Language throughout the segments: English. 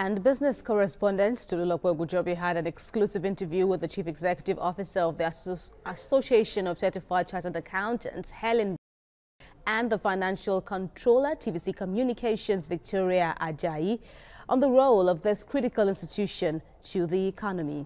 And business correspondent Tolulope Ogunjobi had an exclusive interview with the Chief Executive Officer of the Asso Association of Certified Chartered Accountants, Helen, and the Financial Controller, TVC Communications, Victoria Ajayi, on the role of this critical institution to the economy.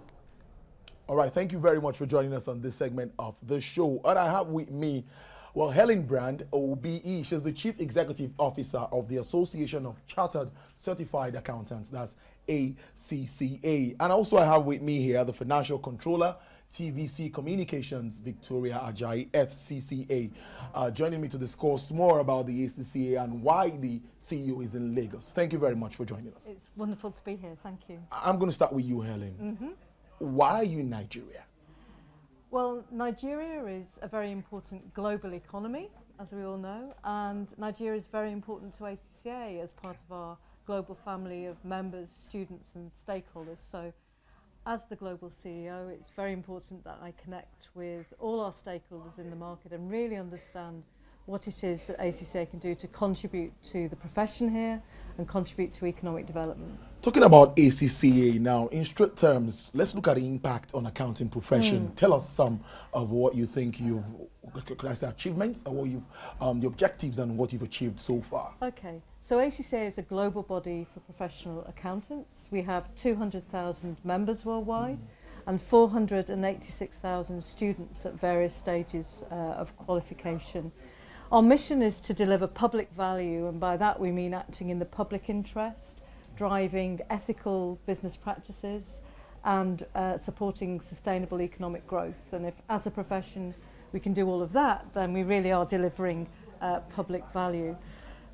All right, thank you very much for joining us on this segment of the show. And I have with me well, Helen Brand, OBE, she's the Chief Executive Officer of the Association of Chartered Certified Accountants, that's ACCA. And also I have with me here the Financial Controller, TVC Communications, Victoria Ajayi, FCCA, uh, joining me to discuss more about the ACCA and why the CEO is in Lagos. Thank you very much for joining us. It's wonderful to be here. Thank you. I'm going to start with you, Helen. Mm -hmm. Why are you in Nigeria? Well, Nigeria is a very important global economy, as we all know, and Nigeria is very important to ACCA as part of our global family of members, students, and stakeholders. So, as the global CEO, it's very important that I connect with all our stakeholders in the market and really understand what it is that ACCA can do to contribute to the profession here and contribute to economic development. Talking about ACCA now, in strict terms, let's look at the impact on accounting profession. Mm. Tell us some of what you think you've, could I say achievements, or what you've, um, the objectives and what you've achieved so far. Okay, so ACCA is a global body for professional accountants. We have 200,000 members worldwide. Mm. And 486,000 students at various stages uh, of qualification our mission is to deliver public value, and by that we mean acting in the public interest, driving ethical business practices, and uh, supporting sustainable economic growth. And if, as a profession, we can do all of that, then we really are delivering uh, public value.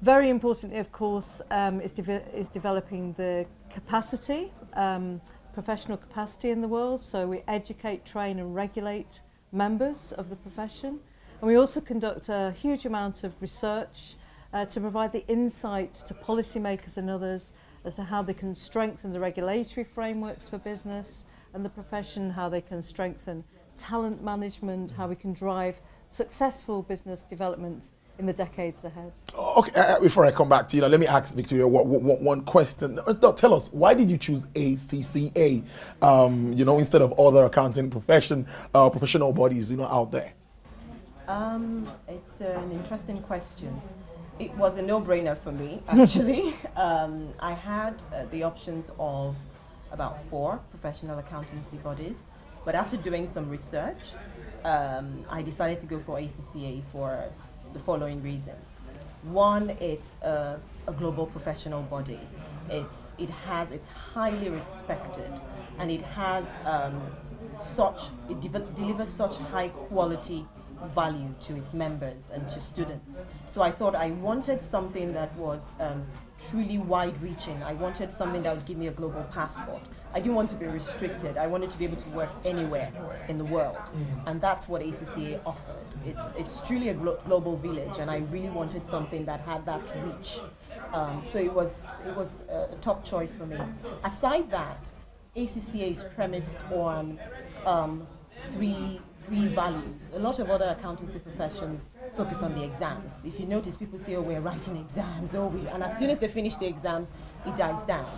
Very importantly, of course, um, is, de is developing the capacity, um, professional capacity in the world. So we educate, train, and regulate members of the profession. And we also conduct a huge amount of research uh, to provide the insights to policymakers and others as to how they can strengthen the regulatory frameworks for business and the profession, how they can strengthen talent management, how we can drive successful business development in the decades ahead. Okay, uh, before I come back to you, now, let me ask Victoria what, what, one question. Uh, tell us, why did you choose ACCA, um, you know, instead of other accounting profession, uh, professional bodies, you know, out there? Um, it's an interesting question. It was a no-brainer for me, actually. um, I had uh, the options of about four professional accountancy bodies, but after doing some research, um, I decided to go for ACCA for the following reasons. One, it's a, a global professional body. It's, it has, it's highly respected, and it has um, such, it delivers such high quality value to its members and to students. So I thought I wanted something that was um, truly wide reaching. I wanted something that would give me a global passport. I didn't want to be restricted. I wanted to be able to work anywhere in the world. Mm. And that's what ACCA offered. It's, it's truly a glo global village, and I really wanted something that had that reach. Um, so it was, it was a top choice for me. Aside that, ACCA is premised on um, three three values. A lot of other accountancy professions focus on the exams. If you notice, people say, oh, we're writing exams, oh, we, and as soon as they finish the exams, it dies down.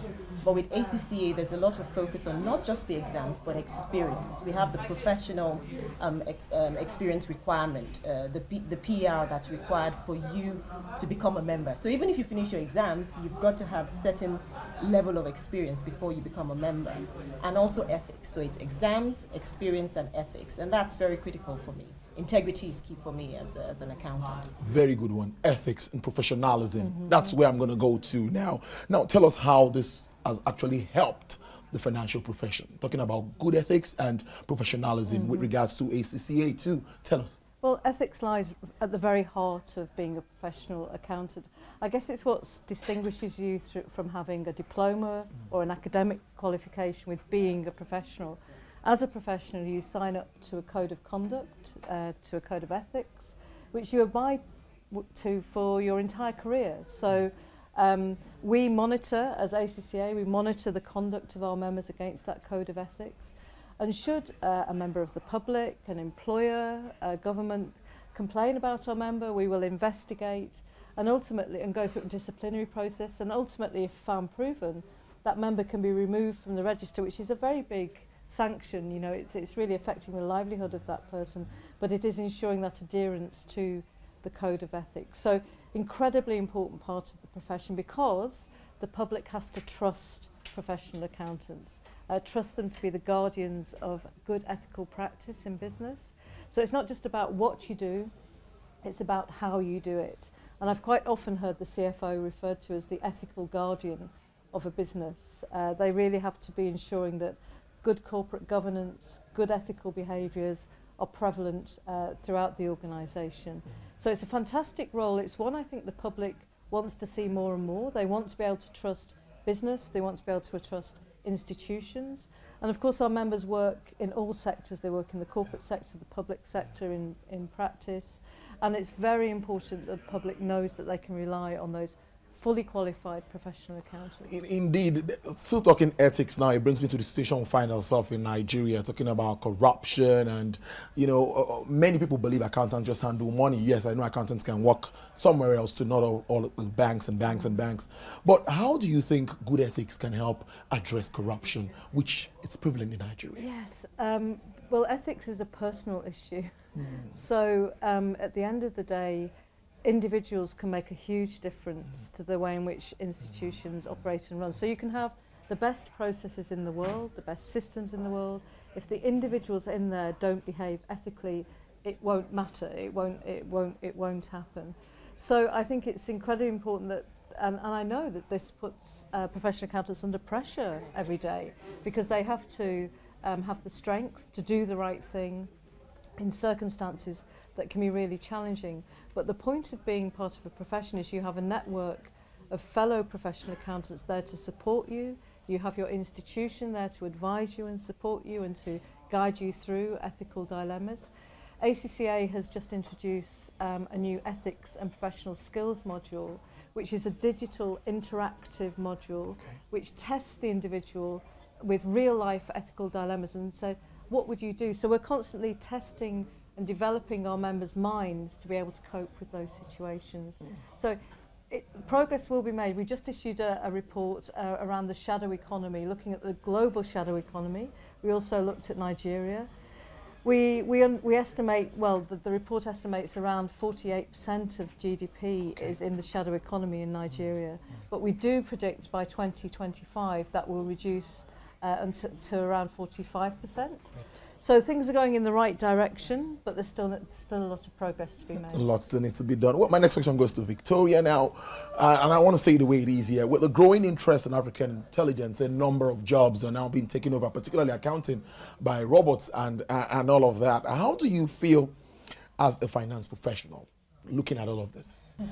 But with ACCA, there's a lot of focus on not just the exams, but experience. We have the professional um, ex, um, experience requirement, uh, the, P, the PR that's required for you to become a member. So even if you finish your exams, you've got to have certain level of experience before you become a member. And also ethics. So it's exams, experience, and ethics. And that's very critical for me integrity is key for me as, a, as an accountant. Very good one. Ethics and professionalism. Mm -hmm. That's where I'm going to go to now. Now, tell us how this has actually helped the financial profession. Talking about good ethics and professionalism mm -hmm. with mm-hmm. regards to ACCA too. Tell us. Well, ethics lies at the very heart of being a professional accountant. I guess it's what distinguishes you from having a diploma mm. or an academic qualification with being a professional. As a professional, you sign up to a code of conduct, uh, to a code of ethics, which you abide to for your entire career. So. Mm Um, we monitor, as ACCA, we monitor the conduct of our members against that code of ethics. And should uh, a member of the public, an employer, a government complain about our member, we will investigate and ultimately and go through a disciplinary process and ultimately if found proven that member can be removed from the register which is a very big sanction you know it's it's really affecting the livelihood of that person but it is ensuring that adherence to the code of ethics so incredibly important part of the profession because the public has to trust professional accountants, uh, trust them to be the guardians of good ethical practice in business. So it's not just about what you do, it's about how you do it. And I've quite often heard the CFO referred to as the ethical guardian of a business. Uh, they really have to be ensuring that good corporate governance, good ethical behaviours are prevalent uh, throughout the organisation. So it's a fantastic role. It's one I think the public wants to see more and more. They want to be able to trust business, they want to be able to trust institutions. And of course our members work in all sectors. They work in the corporate sector, the public sector in, in practice. And it's very important that the public knows that they can rely on those fully qualified professional accountant. In, indeed, still talking ethics now, it brings me to the situation we find ourselves in Nigeria, talking about corruption and, you know, uh, uh, many people believe accountants just handle money. Yes, I know accountants can work somewhere else to not all, all banks and banks and banks. But how do you think good ethics can help address corruption, which is prevalent in Nigeria? Yes, um, well, ethics is a personal issue. Mm. So um, at the end of the day, individuals can make a huge difference to the way in which institutions operate and run. So you can have the best processes in the world, the best systems in the world. If the individuals in there don't behave ethically, it won't matter. It won't. It won't. It won't happen. So I think it's incredibly important that, and, and I know that this puts uh, professional accountants under pressure every day because they have to um, have the strength to do the right thing in circumstances that can be really challenging. But the point of being part of a profession is you have a network of fellow professional accountants there to support you. You have your institution there to advise you and support you and to guide you through ethical dilemmas. ACCA has just introduced um, a new ethics and professional skills module, which is a digital interactive module okay. which tests the individual with real life ethical dilemmas and say, what would you do? So we're constantly testing and developing our members' minds to be able to cope with those situations. Mm. So it, progress will be made. We just issued a, a report uh, around the shadow economy, looking at the global shadow economy. We also looked at Nigeria. We, we, we estimate, well, the, the report estimates around 48% of GDP okay. is in the shadow economy in Nigeria. Mm. But we do predict by 2025 that will reduce uh, to around 45%. Right. So things are going in the right direction, but there's still still a lot of progress to be made. A lot still needs to be done. Well, my next question goes to Victoria now, uh, and I want to say the way it is here. With the growing interest in artificial intelligence, a number of jobs are now being taken over, particularly accounting by robots and uh, and all of that. How do you feel as a finance professional looking at all of this?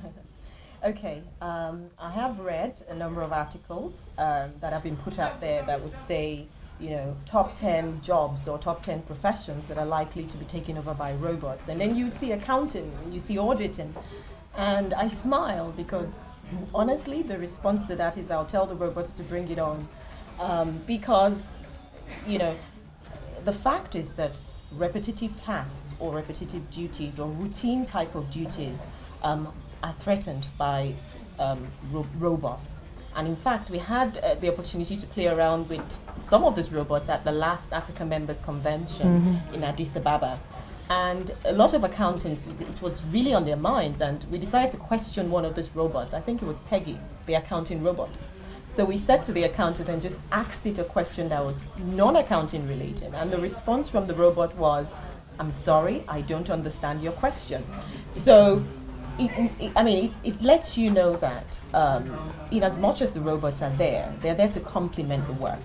Okay, um, I have read a number of articles um, that have been put out there that would say you know, top 10 jobs or top 10 professions that are likely to be taken over by robots. And then you'd see accounting, and you see auditing. And I smile because honestly, the response to that is I'll tell the robots to bring it on. Um, because, you know, the fact is that repetitive tasks or repetitive duties or routine type of duties um, are threatened by um, ro robots. And in fact, we had uh, the opportunity to play around with some of these robots at the last African Members Convention mm -hmm. in Addis Ababa. And a lot of accountants, it was really on their minds, and we decided to question one of these robots. I think it was Peggy, the accounting robot. So we said to the accountant and just asked it a question that was non accounting related. And the response from the robot was, I'm sorry, I don't understand your question. So it, it, I mean, it, it, lets you know that um, in as much as the robots are there, they're there to complement the work.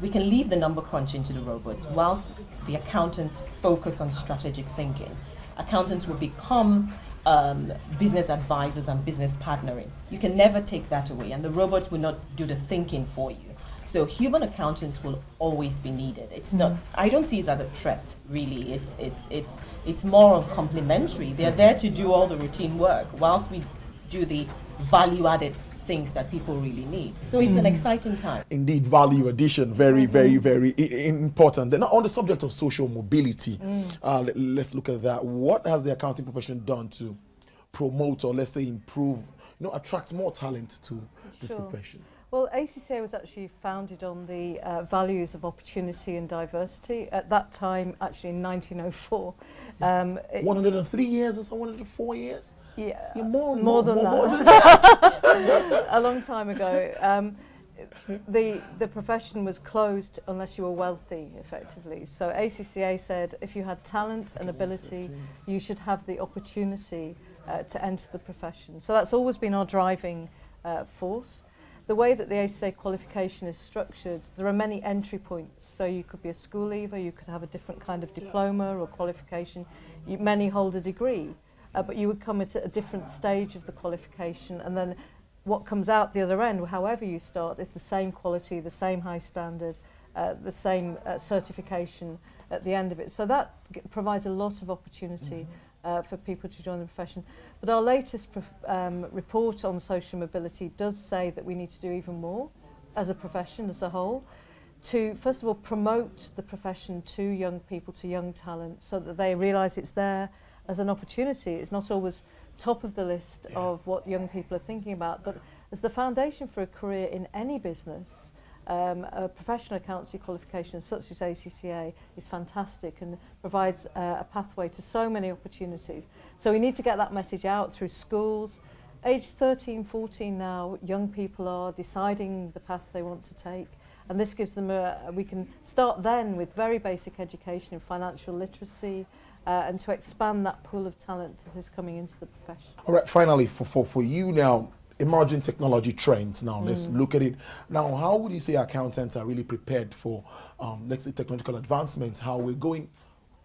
We can leave the number crunching to the robots whilst the accountants focus on strategic thinking. Accountants will become um, business advisors and business partnering. You can never take that away, and the robots will not do the thinking for you. So human accountants will always be needed. It's not. I don't see it as a threat, really. It's it's it's it's more of complementary. They're there to do all the routine work whilst we do the value-added things that people really need. So it's mm. an exciting time. Indeed, value addition, very, mm -hmm. very, very important. Then on the subject of social mobility, mm. uh, let, us look at that. What has the accounting profession done to promote or let's say improve, you know, attract more talent to this profession? Well, ACCA was actually founded on the uh, values of opportunity and diversity. At that time, actually in 1904. Um, 103 years or so, 104 years? Yeah, more, more, more, than more, that. More than that. a long time ago. Um, the, the profession was closed unless you were wealthy, effectively. So ACCA said if you had talent and ability, you should have the opportunity uh, to enter the profession. So that's always been our driving uh, force. the way that the ACA qualification is structured, there are many entry points. So you could be a school leaver, you could have a different kind of diploma or qualification. You, many hold a degree, uh, but you would come at a different stage of the qualification. And then what comes out the other end, however you start, is the same quality, the same high standard, uh, the same uh, certification at the end of it. So that provides a lot of opportunity. Mm -hmm. Uh, for people to join the profession. But our latest um, report on social mobility does say that we need to do even more as a profession as a whole to, first of all, promote the profession to young people, to young talent, so that they realise it's there as an opportunity. It's not always top of the list yeah. of what young people are thinking about, but as the foundation for a career in any business, um, a professional accountancy qualification such as ACCA is fantastic and provides uh, a pathway to so many opportunities. So we need to get that message out through schools. Age 13, 14 now, young people are deciding the path they want to take. And this gives them a, we can start then with very basic education in financial literacy, uh, and to expand that pool of talent that is coming into the profession. All right, finally, for, for, for you now, emerging technology trends now, mm. let's look at it. Now, how would you say accountants are really prepared for, um, let's say, technological advancements, how we're going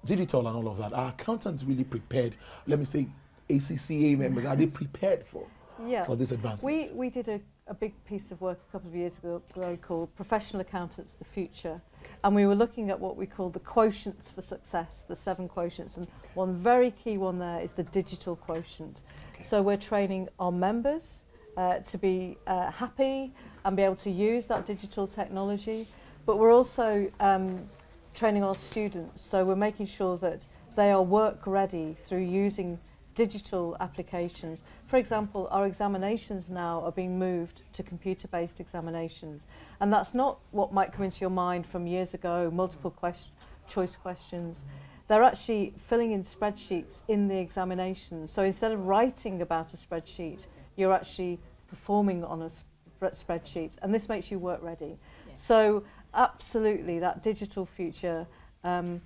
digital and all of that? Are accountants really prepared? Let me say, ACCA members, are they prepared for, yeah. for this advancement? We, we did a, a big piece of work a couple of years ago called Professional Accountants, the Future, and we were looking at what we call the quotients for success, the seven quotients, and one very key one there is the digital quotient. Okay. So we're training our members uh, to be uh, happy and be able to use that digital technology, but we're also um, training our students, so we're making sure that they are work ready through using digital applications. For example, our examinations now are being moved to computer-based examinations. And that's not what might come into your mind from years ago, multiple quest choice questions. They're actually filling in spreadsheets in the examinations. So instead of writing about a spreadsheet, you're actually performing on a sp spreadsheet. And this makes you work ready. Yes. So absolutely, that digital future, um,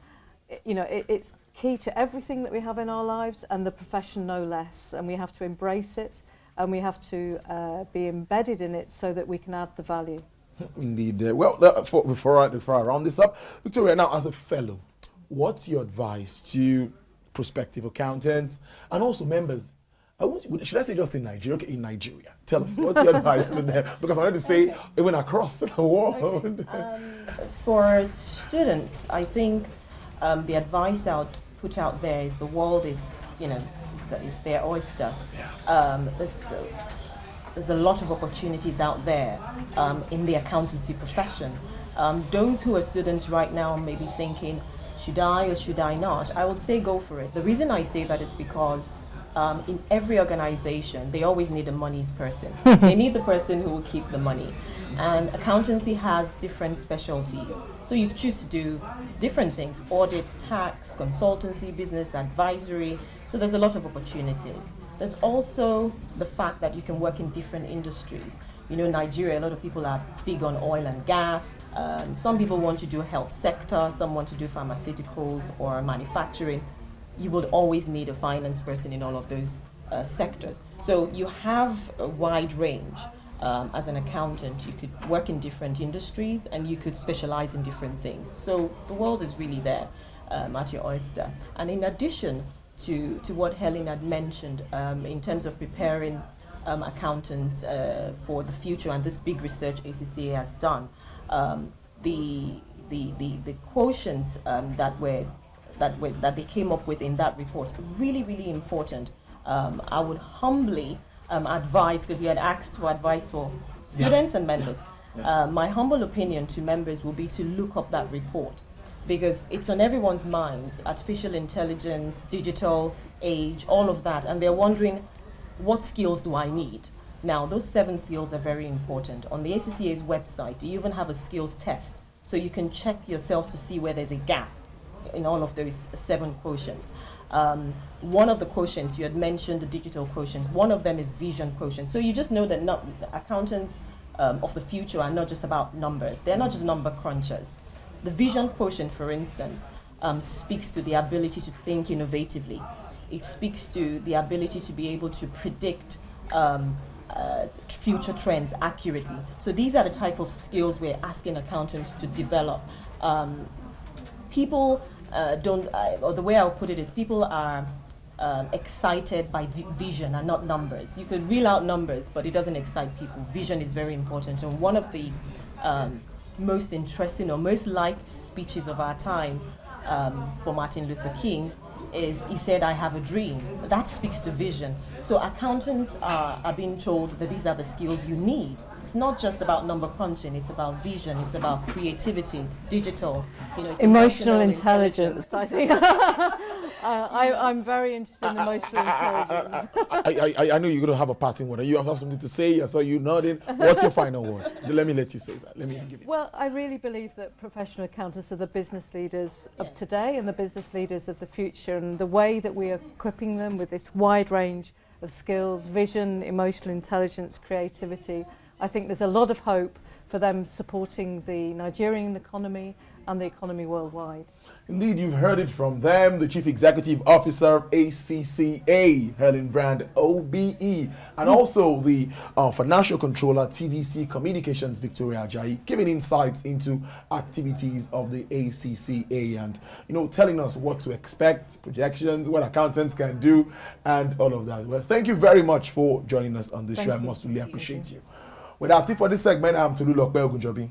it, you know, it, it's key to everything that we have in our lives and the profession no less. And we have to embrace it and we have to uh, be embedded in it so that we can add the value. Indeed. Uh, well, uh, for, before, I, before I round this up, Victoria, now as a fellow, what's your advice to prospective accountants and also members? I want you, should I say just in Nigeria? Okay, in Nigeria. Tell us, what's your advice to them? Because I wanted to say okay. even across the world. Okay. Um, for students, I think um, the advice I would put out there is the world is, you know, is, is their oyster. Yeah. Um, there's, uh, there's a lot of opportunities out there um, in the accountancy profession. Um, those who are students right now may be thinking, should I or should I not? I would say go for it. The reason I say that is because um, in every organization, they always need a money's person. they need the person who will keep the money. And accountancy has different specialties. So you choose to do different things audit, tax, consultancy, business advisory. So there's a lot of opportunities. There's also the fact that you can work in different industries. You know, Nigeria, a lot of people are big on oil and gas. Um, some people want to do health sector, some want to do pharmaceuticals or manufacturing. You would always need a finance person in all of those uh, sectors. So you have a wide range um, as an accountant, you could work in different industries and you could specialize in different things. So the world is really there um, at your oyster. And in addition to, to what Helen had mentioned um, in terms of preparing um, accountants uh, for the future and this big research ACCA has done, um, the, the, the, the quotients um, that were that, that they came up with in that report really, really important. I would humbly um, advice, because you had asked for advice for students yeah. and members. Yeah. Uh, my humble opinion to members will be to look up that report because it's on everyone's minds artificial intelligence, digital age, all of that, and they're wondering what skills do I need? Now, those seven skills are very important. On the ACCA's website, you even have a skills test, so you can check yourself to see where there's a gap in all of those seven quotients. Um, one of the quotients, you had mentioned the digital quotient, one of them is vision quotient. So you just know that not, accountants um, of the future are not just about numbers, they're not just number crunchers. The vision quotient, for instance, um, speaks to the ability to think innovatively. It speaks to the ability to be able to predict um, uh, future trends accurately. So these are the type of skills we're asking accountants to develop. Um, people uh, don't, uh, or the way I'll put it is people are um, excited by vision and not numbers. You could reel out numbers, but it doesn't excite people. Vision is very important. And one of the um, most interesting or most liked speeches of our time um, for Martin Luther King is he said, I have a dream. That speaks to vision. So accountants are, are being told that these are the skills you need. It's not just about number crunching, it's about vision, it's about creativity, it's digital. You know, it's emotional, intelligence, intelligence, I think. Uh, I, am very interested in emotional intelligence. I, I, I, know you're going to have a parting word. You have something to say. I saw you nodding. What's your final word? Let me let you say that. Let me give it. Well, I really believe that professional accountants are the business leaders of today and the business leaders of the future. And the way that we are equipping them with this wide range of skills, vision, emotional intelligence, creativity, I think there's a lot of hope for them supporting the Nigerian economy and the economy worldwide. Indeed, you've heard it from them, the Chief Executive Officer of ACCA, Helen Brand, OBE, and also the uh, Financial Controller, TVC Communications, Victoria Ajayi, giving insights into activities of the ACCA and, you know, telling us what to expect, projections, what accountants can do, and all of that. Well, thank you very much for joining us on the show. I must really appreciate you. With that's it for this segment. I'm Tolu Lokbe Ogunjobi.